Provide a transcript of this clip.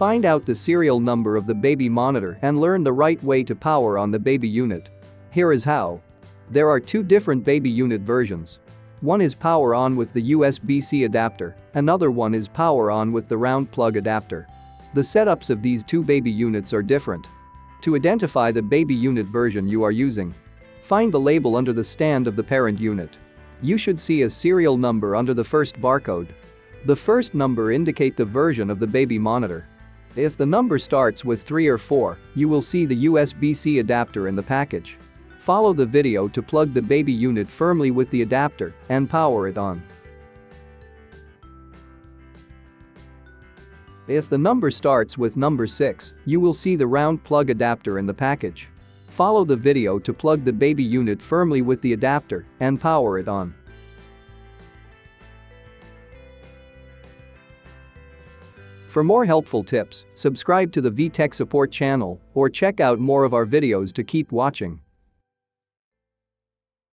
Find out the serial number of the baby monitor and learn the right way to power on the baby unit. Here is how. There are two different baby unit versions. One is power on with the USB-C adapter, another one is power on with the round plug adapter. The setups of these two baby units are different. To identify the baby unit version you are using, find the label under the stand of the parent unit. You should see a serial number under the first barcode. The first number indicate the version of the baby monitor. If the number starts with 3 or 4, you will see the USB-C adapter in the package. Follow the video to plug the baby unit firmly with the adapter and power it on. If the number starts with number 6, you will see the round plug adapter in the package. Follow the video to plug the baby unit firmly with the adapter and power it on. For more helpful tips, subscribe to the VTech support channel or check out more of our videos to keep watching.